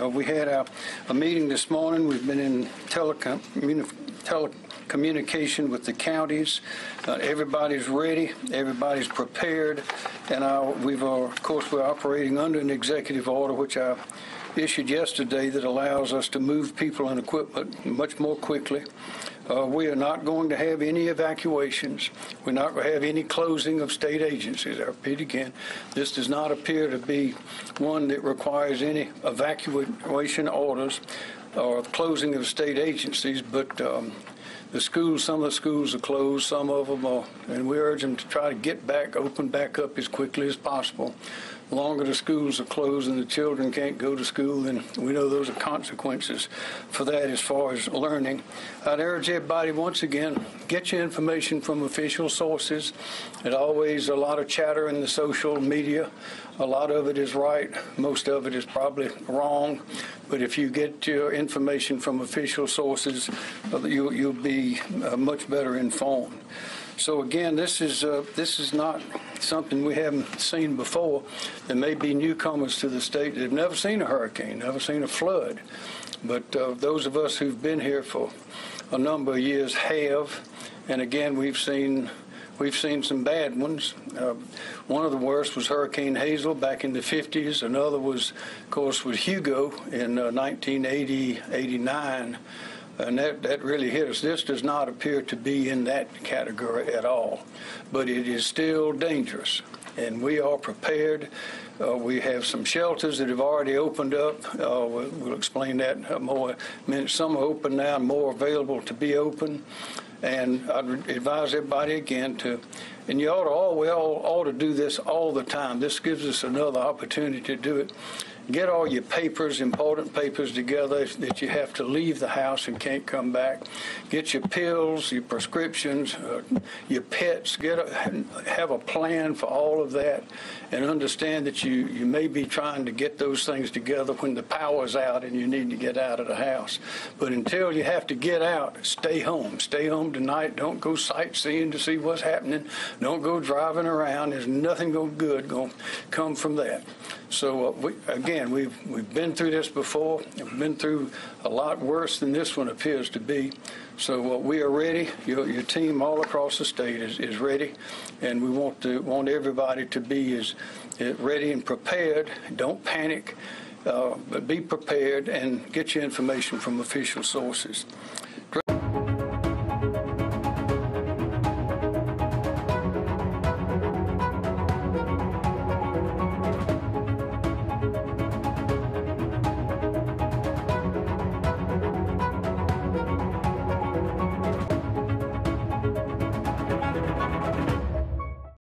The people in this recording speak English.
Uh, We had a, a meeting this morning. We've been in telecom, telecommunication with the counties. Uh, Everybody's ready, everybody's prepared, and we've, uh, of course, we're operating under an executive order, which I issued yesterday, that allows us to move people and equipment much more quickly. Uh, We are not going to have any evacuations. We're not going to have any closing of state agencies. I repeat again, this does not appear to be one that requires any evacuation orders or closing of state agencies, but um, the schools, some of the schools are closed, some of them are, and we urge them to try to get back, open back up as quickly as possible. The Longer the schools are closed and the children can't go to school, then we know those are consequences for that as far as learning. I'd urge everybody, once again, get your information from official sources. There's always a lot of chatter in the social media. A lot of it is right, most of it is probably wrong. But if you get your information from official sources, uh, you, you'll be uh, much better informed. So again, this is uh, this is not something we haven't seen before. There may be newcomers to the state that have never seen a hurricane, never seen a flood, but uh, those of us who've been here for a number of years have. And again, we've seen we've seen some bad ones. Uh, one of the worst was Hurricane Hazel back in the 50s. Another was, of course, was Hugo in uh, 1980, 89 and that, that really hit us. This does not appear to be in that category at all, but it is still dangerous, and we are prepared. Uh, we have some shelters that have already opened up. Uh, we'll, we'll explain that more in a minute. Some are open now and more available to be open. And I'd advise everybody again to, and you ought to all, we all ought to do this all the time. This gives us another opportunity to do it get all your papers, important papers together that you have to leave the house and can't come back. Get your pills, your prescriptions, uh, your pets. Get a, have a plan for all of that, and understand that you you may be trying to get those things together when the power's out and you need to get out of the house. But until you have to get out, stay home. Stay home tonight. Don't go sightseeing to see what's happening. Don't go driving around. There's nothing go good going to come from that. So uh, we, again, we've we've been through this before. We've been through a lot worse than this one appears to be. So uh, we are ready. Your, your team all across the state is, is ready, and we want to want everybody to be as uh, ready and prepared. Don't panic. Uh, but be prepared and get your information from official sources.